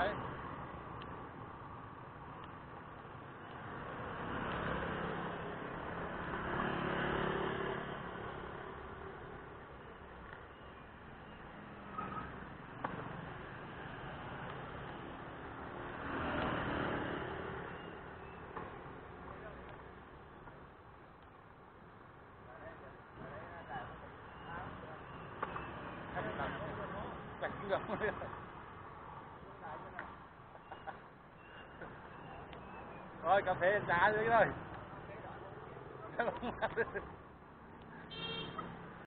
đấy Thank you. Rồi cà phê trả rồi rồi